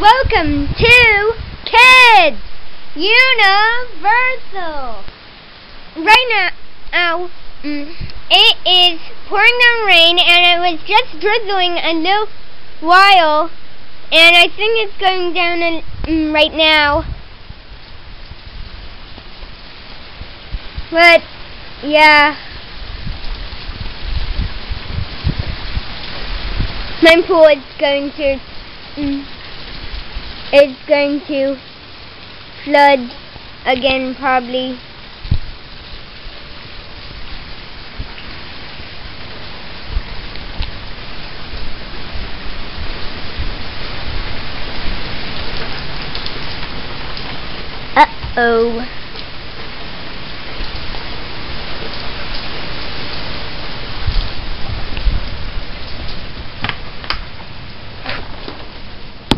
welcome to Kids Universal. Right now, mm, it is pouring down rain, and it was just drizzling a little while, and I think it's going down in, mm, right now. But, yeah. My pool is going to mm, is going to flood again probably. Uh-oh.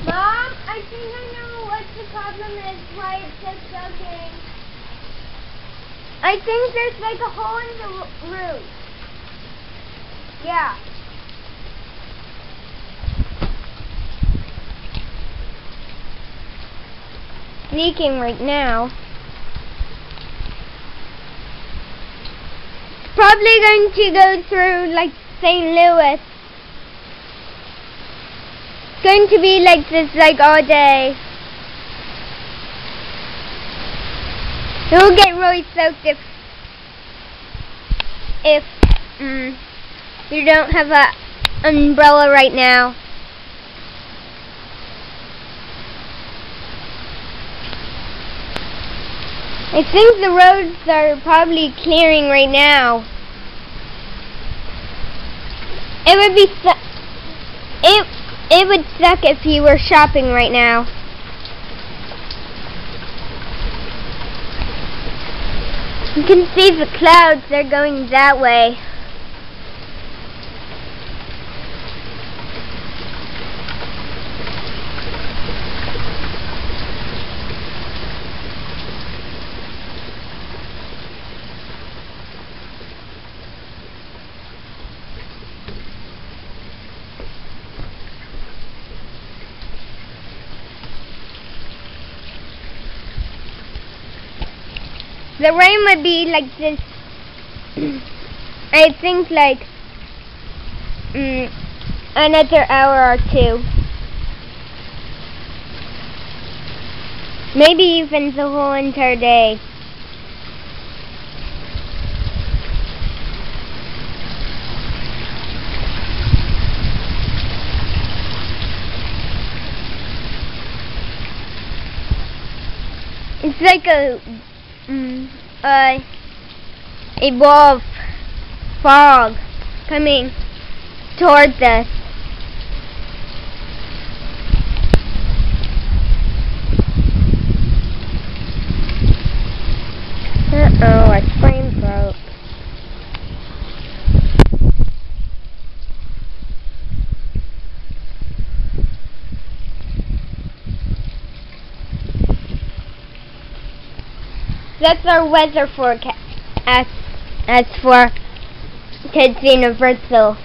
Mom, I think I know what the problem is, why it's just soaking. I think there's like a hole in the roof. Yeah. Leaking right now. Probably going to go through like St. Louis. It's going to be like this like all day. It will get really soaked if if mm, you don't have a umbrella right now. I think the roads are probably clearing right now. It would be it it would suck if you were shopping right now. You can see the clouds, they're going that way. The rain would be like this. I think like mm, another hour or two. Maybe even the whole entire day. It's like a mm, uh, a ball of fog coming towards us. That's our weather forecast as, for Kids Universal.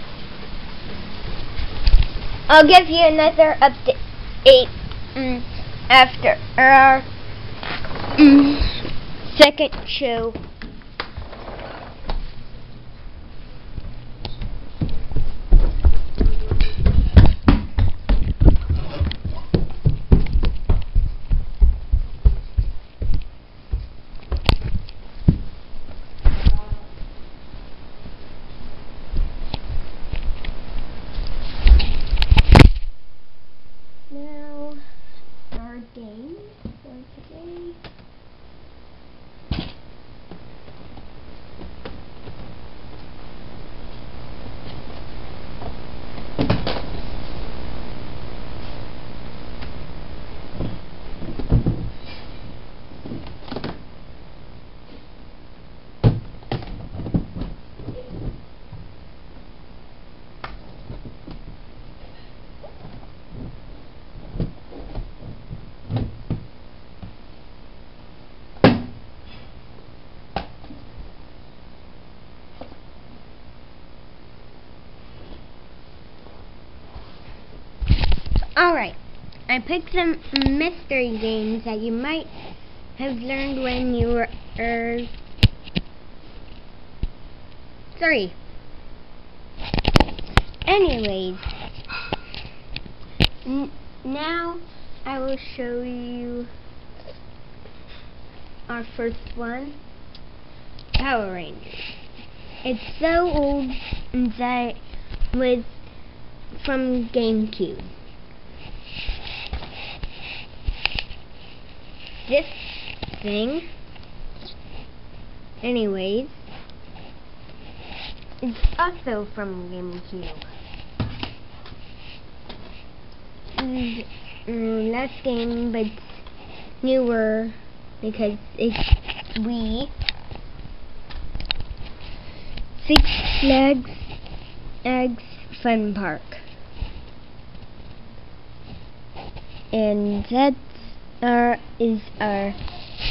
I'll give you another update mm, after our mm, second show. Now, our game for today. Alright. I picked some mystery games that you might have learned when you were er, three. Anyways, now I will show you our first one, Power Rangers. It's so old that was from GameCube. This thing, anyways, it's also from GameCube. And, um, last game, but newer because it's Wii Six Flags Eggs Fun Park. And that our, is our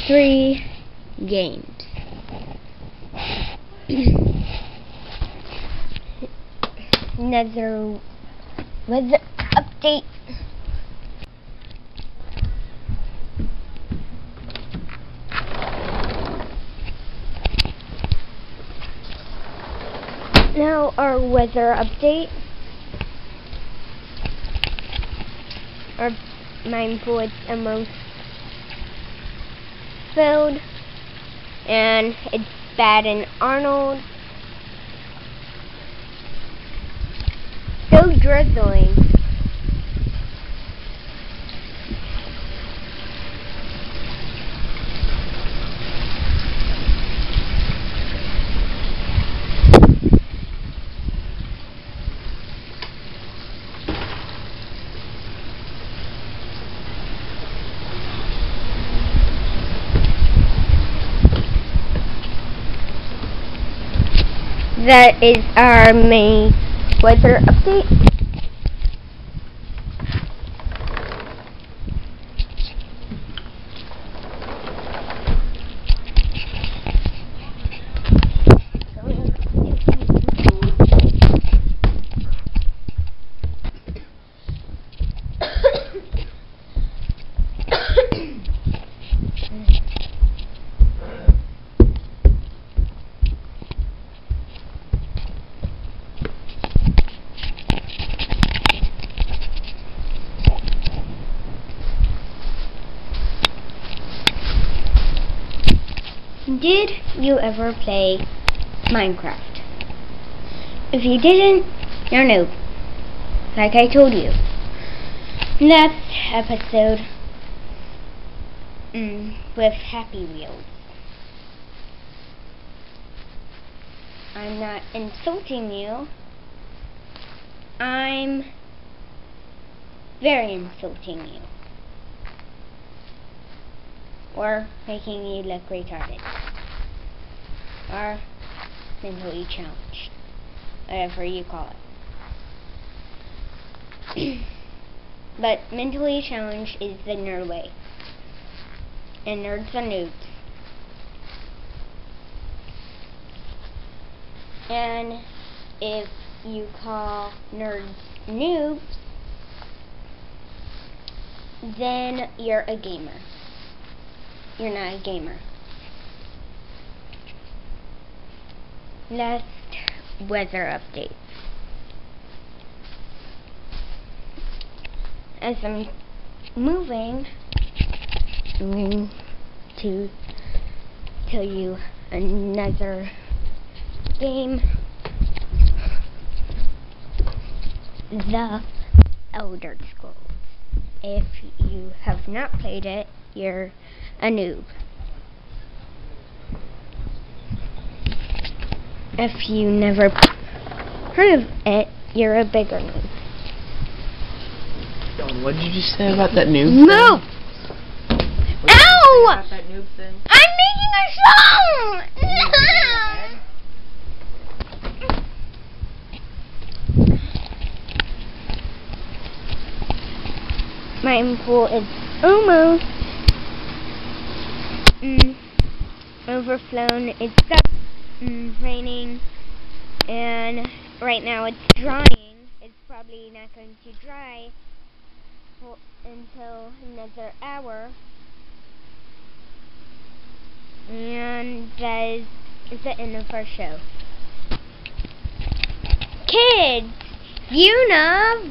three games. Another weather update. Now our weather update. Our mine pool is almost filled and it's bad in Arnold. So drizzling. That is our main weather update. Did you ever play Minecraft? If you didn't, you're noob. Like I told you. Next episode mm, with Happy Wheels. I'm not insulting you. I'm very insulting you or making you look retarded or mentally challenged, whatever you call it. but mentally challenged is the nerd way, and nerds are noobs. And if you call nerds noobs, then you're a gamer you're not a gamer. Last weather update. As I'm moving, I'm going to tell you another game. The Elder Scrolls. If you have not played it, you're a noob. If you never heard of it, you're a bigger noob. What did you just say about that noob? Noob! Ow! About that noob thing? I'm making a song! My pool is almost overflown. It's mm, raining, and right now it's drying. It's probably not going to dry until another hour. And that is, is the end of our show. Kids! Universal!